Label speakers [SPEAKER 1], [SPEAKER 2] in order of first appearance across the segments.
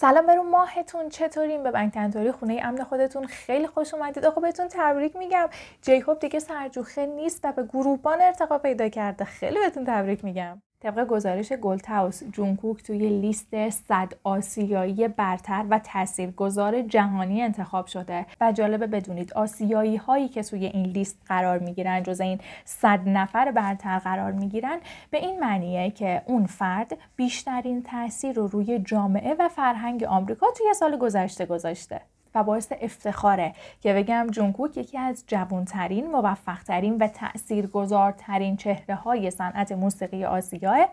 [SPEAKER 1] سلام برون ماهتون چطورین؟ به بنک تنتوری خونه امن خودتون خیلی خوش اومدید. آقا بهتون تبریک میگم. جیکوب دیگه سرجوخه نیست و به گروهبان ارتقا پیدا کرده. خیلی بهتون تبریک میگم. طبق گزارش گلتاوس جونکوک توی لیست صد آسیایی برتر و تاثیرگذار جهانی انتخاب شده و جالبه بدونید آسیایی هایی که توی این لیست قرار می‌گیرن جز این صد نفر برتر قرار می‌گیرن به این معنیه که اون فرد بیشترین تاثیر رو روی جامعه و فرهنگ آمریکا توی سال گذشته گذاشته. و باعث افتخاره که بگم جونکوک یکی از جوانترین موفقترین و تاثیرگذارترین چهره های صنعت موسیقی آسیاه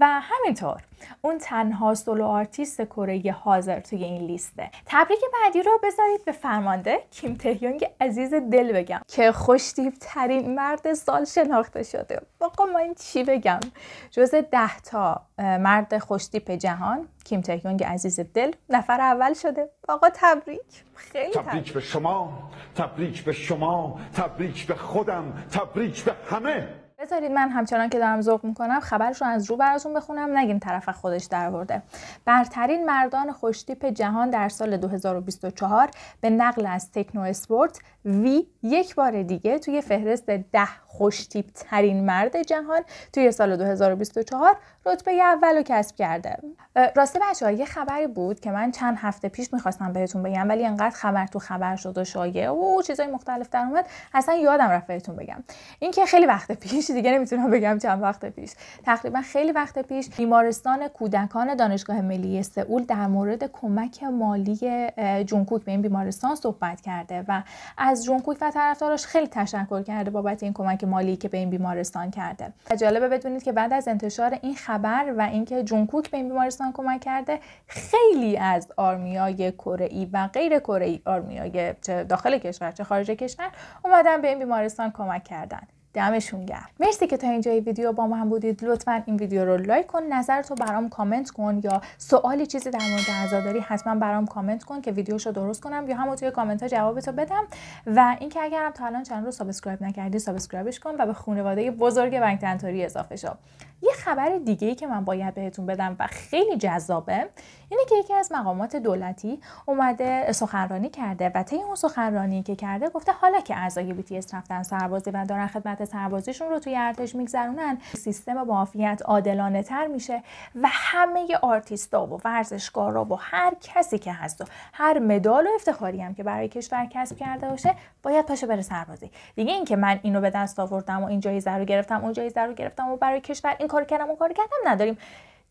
[SPEAKER 1] و همینطور اون تنها solo artist کره حاضر توی این لیسته. تبریک بعدی رو بذارید به فرمانده کیم تهیونگ عزیز دل بگم که خوشتیب ترین مرد سال شناخته شده. آقا من چی بگم؟ جز ده تا مرد خوشتیپ جهان کیم تهیونگ عزیز دل نفر اول شده. آقا تبریک. خیلی
[SPEAKER 2] تبریک به شما تبریک به شما تبریک به خودم تبریک به همه.
[SPEAKER 1] بذارید من همچنان که دارم ذوق می‌کنم خبرش رو از رو براتون بخونم نگین طرف خودش درورده برترین مردان خوشتیپ جهان در سال 2024 به نقل از تکنو اسپورت وی یک بار دیگه توی فهرست ده خوشتیپ ترین مرد جهان توی سال 2024 رتبه اول رو کسب کرده. راسته بچه یه خبری بود که من چند هفته پیش می‌خواستم بهتون بگم ولی انقدر خبر تو خبر شد و شایع و چیزای مختلف در اومد اصلا یادم رفت بهتون بگم. این که خیلی وقت پیش دیگه نمی‌تونم بگم چند وقت پیش. تقریبا خیلی وقت پیش بیمارستان کودکان دانشگاه ملی سئول در مورد کمک مالی جونکوک به این بیمارستان صحبت کرده و از جونکوک و طرفداراش خیلی تشکر کرده بابت این کمک مالی که به این بیمارستان کرده. جالبه بدونید که بعد از انتشار این خبر و اینکه جونکوک به این بیمارستان کمک کرده خیلی از آرمیای کره ای و غیر کره ای آرمیای داخل کشور چه خارج کشور اومدن به این بیمارستان کمک کردن. دمشون گرم. مرسی که تا اینجای ویدیو با من بودید. لطفا این ویدیو رو لایک کن نظرتو برام کامنت کن یا سوالی چیزی در مورد عزاداری حتما برام کامنت کن که ویدیوشو درست کنم یا همون توی کامنت ها جوابتو بدم. و اینکه اگرم تا الان channel رو subscribe نکردی subscribe ش کن و به خانواده بزرگ بنک اضافه شو. یه خبر دیگه ای که من باید بهتون بدم و خیلی جذابه اینه که یکی از مقامات دولتی اومده سخنرانی کرده و طی اون سخنرانی که کرده گفته حالا که اعضای BTS رفتن سربازی و دارن خدمت سربازیشون رو توی ارتش میگذرونن سیستم معافیت عادلانه تر میشه و همه آرتیستا و ورزشکارا و هر کسی که هست و هر مدال و افتخاری هم که برای کشور کسب کرده باشه باید پاشه بره سربازی. دیگه اینکه من اینو به دست آوردم و این جایزه رو گرفتم اون جایزه رو گرفتم و برای کشور این کار کردم اون کار کردم نداریم.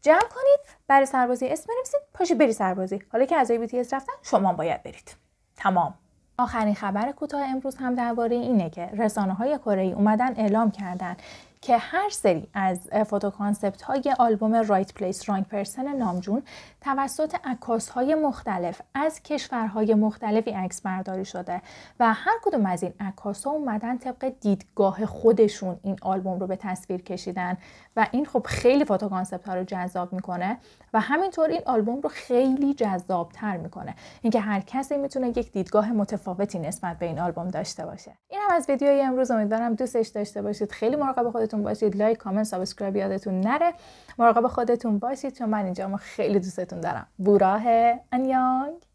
[SPEAKER 1] جمع کنید برای سربازی اسم بنویسید پاشید بری سربازی. حالا که اعضای BTS رفتن شما باید برید. تمام. آخرین خبر کوتاه امروز هم درباره اینه که رسانه های کره اومدن اعلام کردن که هر سری از photo concept های آلبوم Right Place Wrong Person نامجون توسط عکاس های مختلف از کشورهای مختلفی عکس برداری شده و هر کدوم از این عکاس ها اومدن طبق دیدگاه خودشون این آلبوم رو به تصویر کشیدن و این خب خیلی photo concept ها رو جذاب می‌کنه و همینطور این آلبوم رو خیلی جذاب تر می‌کنه. اینکه هر کسی می‌تونه یک دیدگاه متفاوتی نسبت به این آلبوم داشته باشه. این هم از ویدیوی امروز. امیدوارم دوستش داشته باشید. خیلی مراقب خودتون باشید لایک کامنت subscribe یادتون نره. مراقب خودتون باشید چون من اینجا خیلی دوستتون دارم. بوراه انیانگ.